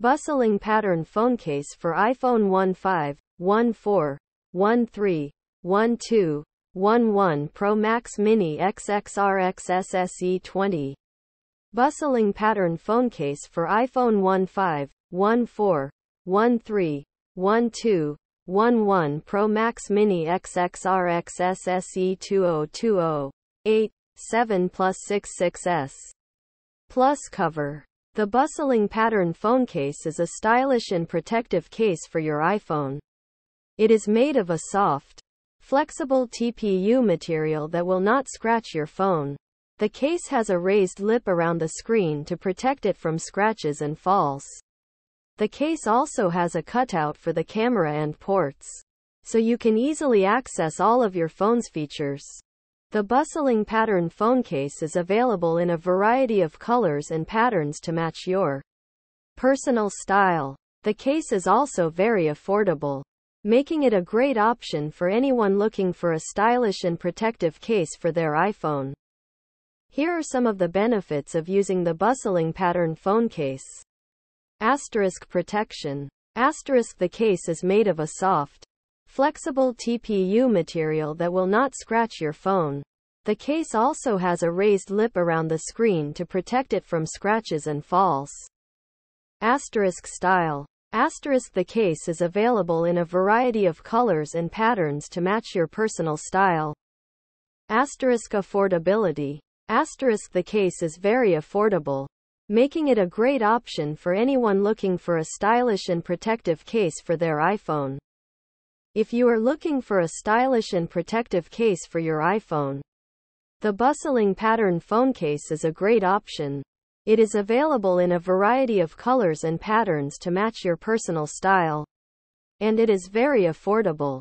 Bustling pattern phone case for iPhone 15, 14, 13, 12, 11 Pro Max Mini XXR XS 20. Bustling pattern phone case for iPhone 15, 14, 13, 12, 11 Pro Max Mini XXR XS 2020 8, 7 plus 66s. Plus cover. The bustling pattern phone case is a stylish and protective case for your iPhone. It is made of a soft, flexible TPU material that will not scratch your phone. The case has a raised lip around the screen to protect it from scratches and falls. The case also has a cutout for the camera and ports. So you can easily access all of your phone's features. The bustling pattern phone case is available in a variety of colors and patterns to match your personal style. The case is also very affordable making it a great option for anyone looking for a stylish and protective case for their iPhone. Here are some of the benefits of using the bustling pattern phone case. Asterisk protection. Asterisk the case is made of a soft, flexible TPU material that will not scratch your phone. The case also has a raised lip around the screen to protect it from scratches and falls. Asterisk style. Asterisk the case is available in a variety of colors and patterns to match your personal style. Asterisk affordability. Asterisk the case is very affordable, making it a great option for anyone looking for a stylish and protective case for their iPhone. If you are looking for a stylish and protective case for your iPhone, the bustling pattern phone case is a great option. It is available in a variety of colors and patterns to match your personal style. And it is very affordable.